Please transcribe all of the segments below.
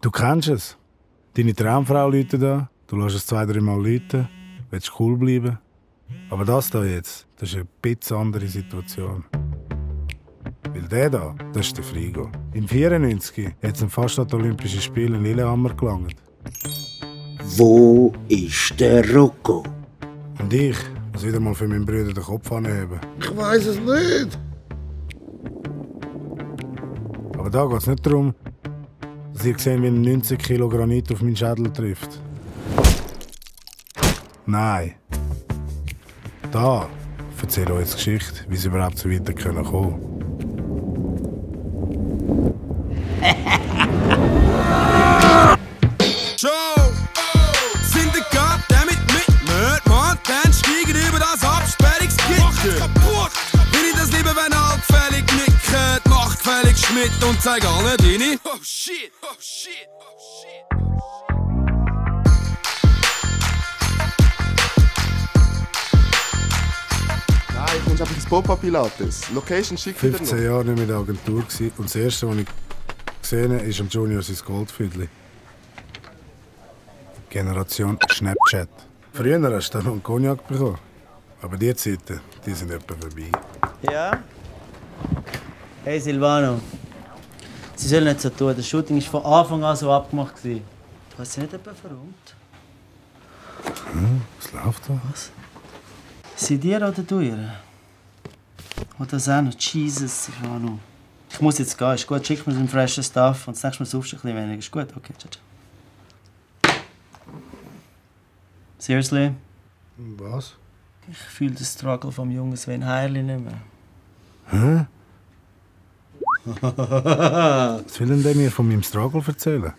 Du kennst es. Deine Traumfrau läutet da, du lässt es zwei, drei Mal läuten, willst cool bleiben. Aber das da jetzt, das ist eine bisschen andere Situation. Weil der da, das ist der Frigo. Im 94 hat es fast an die Olympischen Spiele in Lillehammer gelangt. Wo ist der Rocco? Und ich muss wieder mal für meinen Bruder den Kopf anheben. Ich weiß es nicht. Aber da geht es nicht darum, ihr seht, wie ein 90 Kilo Granit auf meinen Schädel trifft. Nein. Da erzähle euch die Geschichte, wie sie überhaupt so weit kommen können. Schmidt und zeig allen deine. Oh shit, oh shit, oh shit. Nein, kommst einfach ins Popa Pilates. Location schickt dir 15 noch. Jahre nicht mehr in der Agentur gewesen. und das erste, was ich gesehen habe, ist am Junior sein Goldviertel. Generation Snapchat. Früher hast du noch einen Cognac bekommen. Aber die Zeiten, die sind etwa vorbei. Ja? Hey Silvano. Sie sollen nicht so tun. Das Shooting war von Anfang an so abgemacht. gewesen. Du hast sie nicht etwa verräumt? Hm, was läuft da? Was? Sie dir oder du ihr? Oder das auch noch? Jesus, Silvano. Ich muss jetzt gehen. Ist gut, schick mir den freshen Stuff und das nächste Mal suchst du ein bisschen weniger. Ist gut? Okay, ciao, ciao. Seriously? Was? Ich fühle den Struggle vom jungen Sven Heirli nicht mehr. Hä? Was will denn der mir von meinem Struggle erzählen?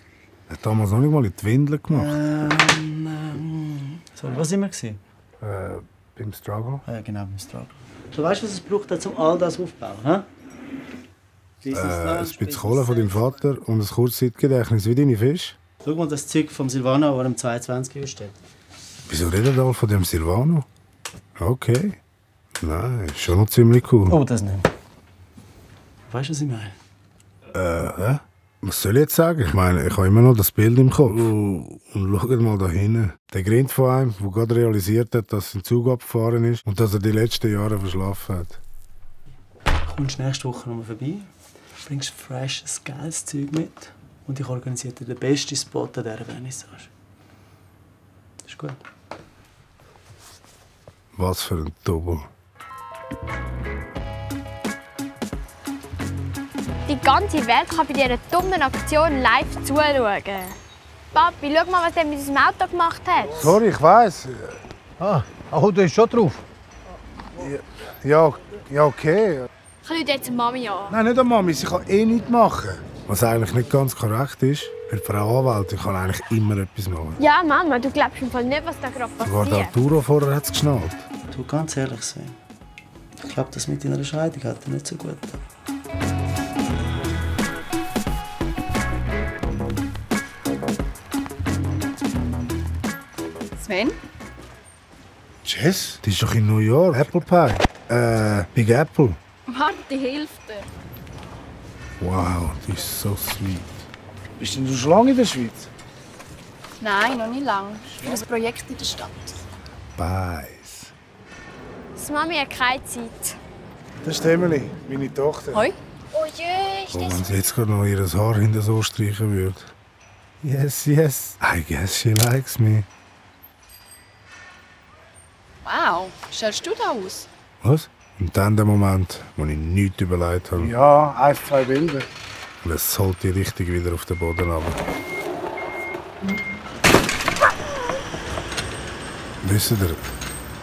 Er hat damals noch nicht mal in die Windeln gemacht. Ähm, ähm, so, was sind wir? Gewesen? Äh, beim Struggle? Ah, ja, genau, beim Struggle. Du weißt, was es braucht, um all das aufzubauen, hä? Äh, ein bisschen Kohle von deinem Vater und ein Kurzzeitgedächtnis wie deine Fisch. Schau mal das Zeug vom Silvano, das am 22 steht. Wieso redet ihr alle von dem Silvano? Okay. Nein, ist schon noch ziemlich cool. Oh, das nicht. Weißt du, was ich meine? Äh, hä? Was soll ich jetzt sagen? Ich meine, ich habe immer noch das Bild im Kopf. Und, und schaut mal da hinten. Der Grind von einem, der gerade realisiert hat, dass sein Zug abgefahren ist und dass er die letzten Jahre verschlafen hat. Kommst nächste Woche nochmal vorbei, bringst freshes, geiles Zeug mit und ich organisiere dir den besten Spot an dieser Vernissage. Ist gut. Was für ein Double. Ganze Welt kann bei dieser dummen Aktion live zuschauen. Papi, schau mal, was er mit unserem Auto gemacht hat. Sorry, ich weiß. Ah, oh, du bist schon drauf. Ja, ja, okay. Ich rufe jetzt Mami an. Nein, nicht an Mami, sie kann eh nichts machen. Was eigentlich nicht ganz korrekt ist, weil Frau Anwältin kann eigentlich immer etwas machen. Ja, Mama, du glaubst im Fall nicht, was da gerade Sogar der passiert. Arturo vorher hat es geschnallt. Du, ganz ehrlich sein. Ich glaube, das mit deiner Scheidung hat dir nicht so gut getan. Sven? Jess, die ist doch in New York. Apple Pie. Äh, Big Apple. Warte, die Hälfte. Wow, die ist so sweet. Bist denn du schon lange in der Schweiz? Nein, noch nicht lang. Für ein Projekt in der Stadt. Beiß. Das Mami hat keine Zeit. Das ist Emily, meine Tochter. Hoi. Oh je, ist Oh, wenn sie jetzt gerade noch ihr Haar hinter so streichen würde. Yes, yes. I guess she likes me. Wow, stellst du da aus? Was? Und dann der Moment, wo ich nichts überlegt habe. Ja, ein, zwei Bilder. Und es sollte richtig wieder auf den Boden runter. Wisst ihr,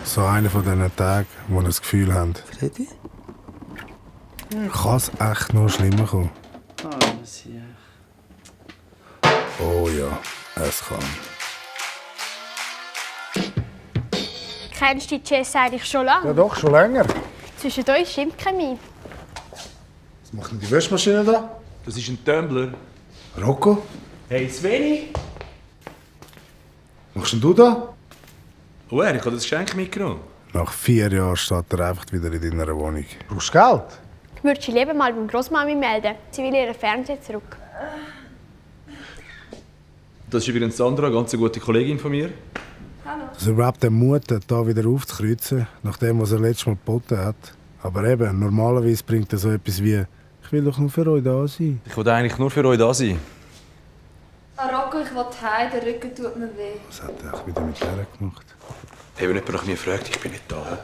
so einer von diesen Tagen, wo ihr das Gefühl habt, Freddy? kann es echt noch schlimmer kommen? Ah. Oh ja, es kann. Kennst du die Jess eigentlich schon lange? Ja doch, schon länger. Zwischen euch stimmt Chemie. Was macht denn die Wäschmaschine da? Das ist ein Tumbler. Rocco? Hey Sveni! Was machst denn du da? Oh, ich habe das Geschenk mitgenommen. Nach vier Jahren steht er einfach wieder in deiner Wohnung. Brauchst du Geld? Ich würde sie lieber mal beim Großmami melden. Sie will ihren Fernseher zurück. Das ist übrigens Sandra, eine ganz gute Kollegin von mir. Er überhaupt den Mut hat, da wieder aufzukreuzen, nach dem, was er letztes Mal geboten hat. Aber eben, normalerweise bringt er so etwas wie «Ich will doch nur für euch da sein». Ich wollte eigentlich nur für euch da sein. Rocco, ich will heim, der Rücken tut mir weh. Was hat er eigentlich wieder mit der gemacht? Hey, wenn jemand nach mir fragt, ich bin nicht da.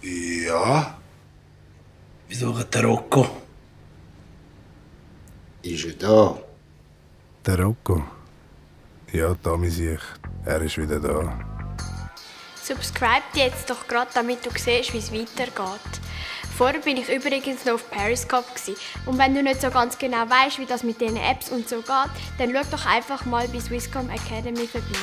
Ja, Wieso geht der Rocco? Da? Der Rocco. Ja, Tommy sich. Er ist wieder da. Subscribe jetzt doch gerade, damit du siehst, wie es weitergeht. Vorher bin ich übrigens noch auf Periscope. Gewesen. Und wenn du nicht so ganz genau weißt, wie das mit diesen Apps und so geht, dann schau doch einfach mal bei Swisscom Academy vorbei.